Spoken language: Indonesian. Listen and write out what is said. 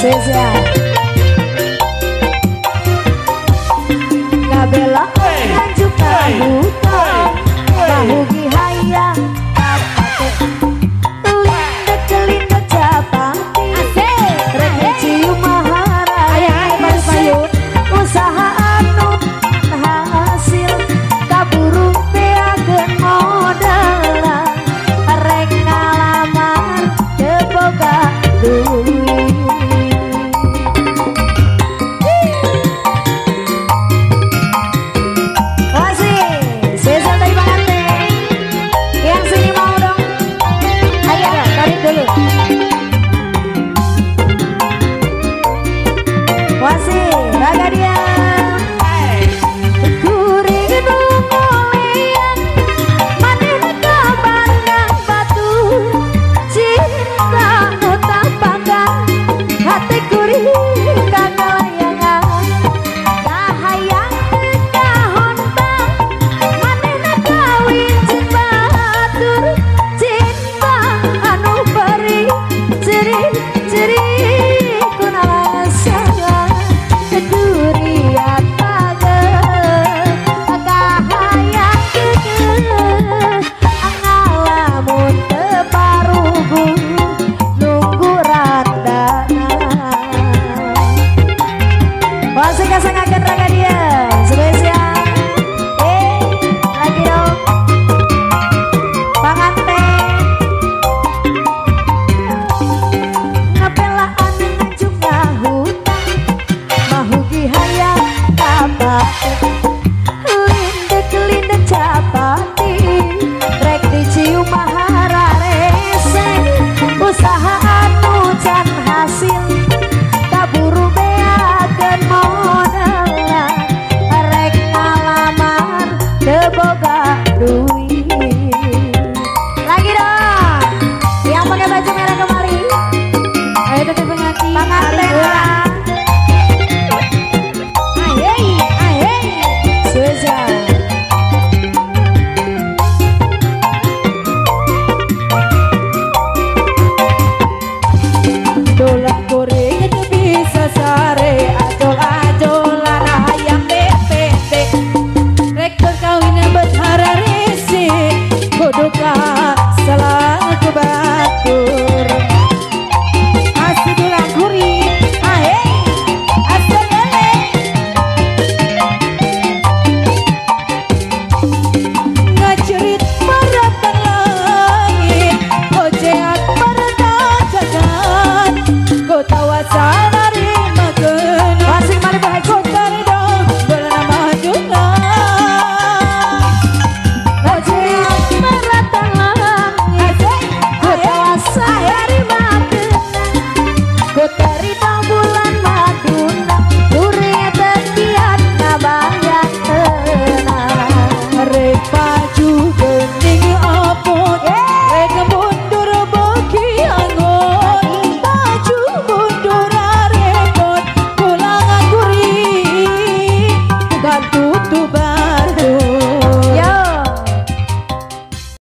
Cezia Gabela hey, Lanjutkan hey, Bahu Oh